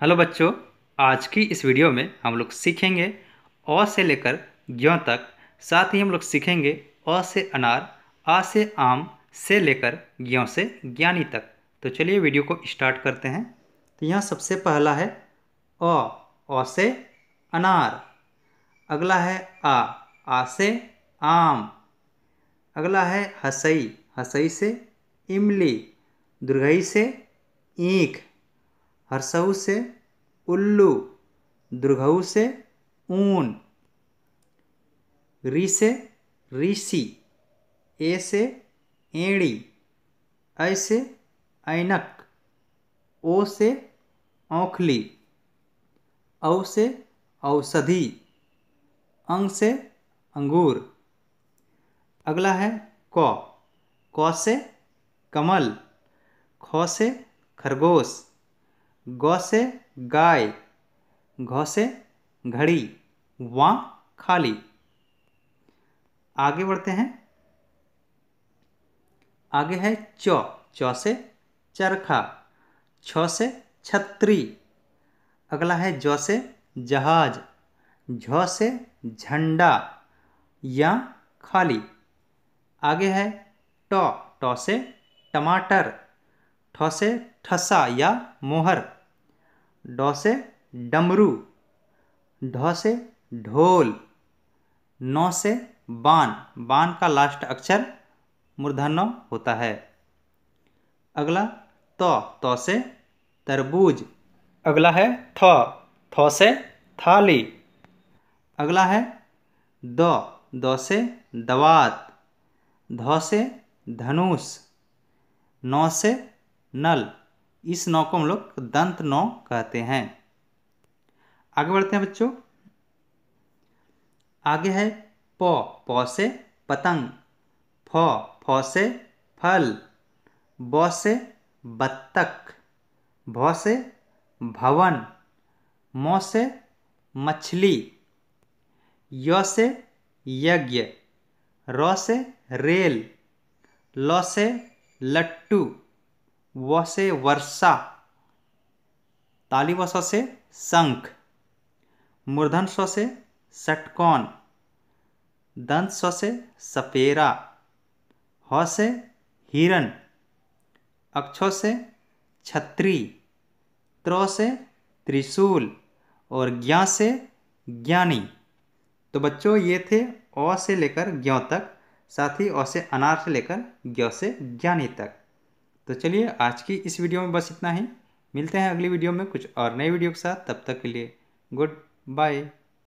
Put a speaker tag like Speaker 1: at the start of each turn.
Speaker 1: Hello बच्चों, आज की इस वीडियो में हम लोग सीखेंगे अ से लेकर ज्यों तक। साथ ही हम लोग सीखेंगे अ से अनार आ से आम, से लेकर ज्यों से ज्ञानी तक। तो चलिए वीडियो को स्टार्ट करते हैं। तो यहाँ सबसे पहला है अ अ से अनार। अगला है आ आ से आम। अगला है हसई हसई से इमली। दुर्गई से ईख। हरसऊ से, उल्लू। दुर्घऊ से, ऊन। री से, ऋषि। ए से, एड़ी। ऐ से, ऐनक। ओ से, औखली। औ से, औषधि। अंग से, अंगूर। अगला है क। क से, कमल। ख से, खरगोश। ग से गाय घ से घड़ी, वा खाली। आगे बढ़ते हैं। आगे है चौ चौ से चरखा, छ से छतरी। अगला है ज से जहाज़, झ से झंडा, या खाली। आगे है ट ट से टमाटर, ठ से ठसा या मोहर। ड से डमरू, ढ से ढोल, नौ से बान। बान का लास्ट अक्षर मूर्धन्य होता है। अगला त त से तरबूज। अगला है थ थ से थाली। अगला है द द से दवात। ध से धनुष। नौ से नल। इस नौ को हम लोग दंत नौ कहते हैं। आगे बढ़ते हैं बच्चों। आगे है प प से पतंग, फ फ से फल, ब से बत्तख, भ से भवन, म से मछली, य से यज्ञ, र से रेल, ल से लट्टू। व से वर्षा। ताली व से शंख मूर्धन स्व से षटकोण दंत स्व से सपेरा। ह से हिरण अक्षो से छत्री। त्र से त्रिशूल। और ज्ञा से ज्ञानी। तो बच्चों, ये थे अ से लेकर ज्ञ तक। साथ ही अ से अनार से लेकर ज्ञ से ज्ञानी तक। तो चलिए आज की इस वीडियो में बस इतना ही। मिलते हैं अगली वीडियो में कुछ और नए वीडियो के साथ। तब तक के लिए गुड बाय।